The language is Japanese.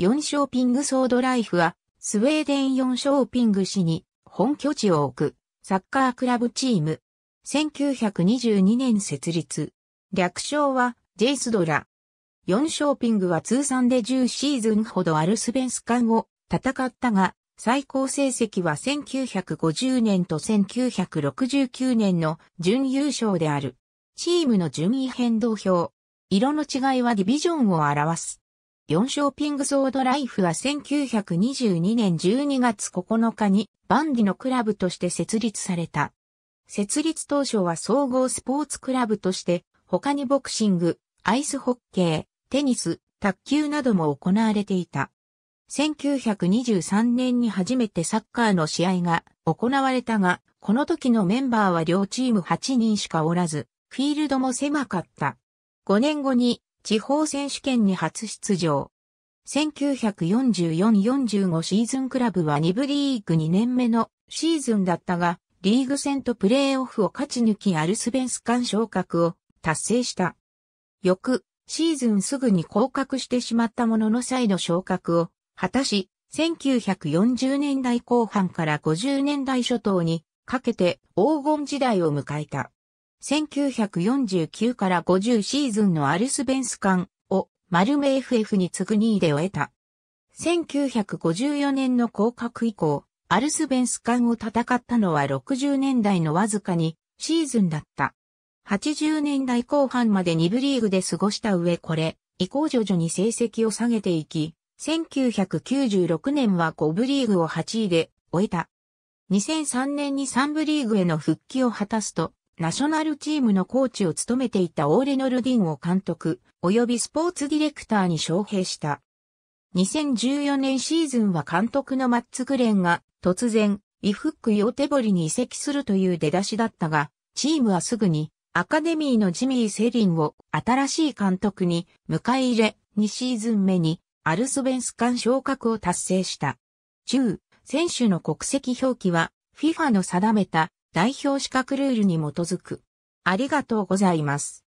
ヨンショーピングソードライフは、スウェーデンヨンショーピング市に本拠地を置くサッカークラブチーム。1922年設立。略称はジェイスドラ。ヨンショーピングは通算で10シーズンほどアルスベンス間を戦ったが、最高成績は1950年と1969年の準優勝である。チームの順位変動表。色の違いはディビジョンを表す。4ショーピングソードライフは1922年12月9日にバンディのクラブとして設立された。設立当初は総合スポーツクラブとして他にボクシング、アイスホッケー、テニス、卓球なども行われていた。1923年に初めてサッカーの試合が行われたが、この時のメンバーは両チーム8人しかおらず、フィールドも狭かった。5年後に地方選手権に初出場。1944-45シーズンクラブは2部リーグ2年目のシーズンだったが、リーグ戦とプレーオフを勝ち抜きアルスベンス間昇格を達成した。翌シーズンすぐに降格してしまったものの再度昇格を果たし、1940年代後半から50年代初頭にかけて黄金時代を迎えた。1949から50シーズンのアルスベンス間をマルメ FF に次ぐ2位で終えた。1954年の降格以降、アルスベンス間を戦ったのは60年代のわずかにシーズンだった。80年代後半まで2部リーグで過ごした上これ、以降徐々に成績を下げていき、1996年は5部リーグを8位で終えた。2003年に3部リーグへの復帰を果たすと、ナショナルチームのコーチを務めていたオーレノルディンを監督、及びスポーツディレクターに招聘した。2014年シーズンは監督のマッツ・グレンが突然、イフック・ヨーテボリに移籍するという出だしだったが、チームはすぐにアカデミーのジミー・セリンを新しい監督に迎え入れ、2シーズン目にアルスベンス間昇格を達成した。中、選手の国籍表記は FIFA の定めた代表資格ルールに基づく。ありがとうございます。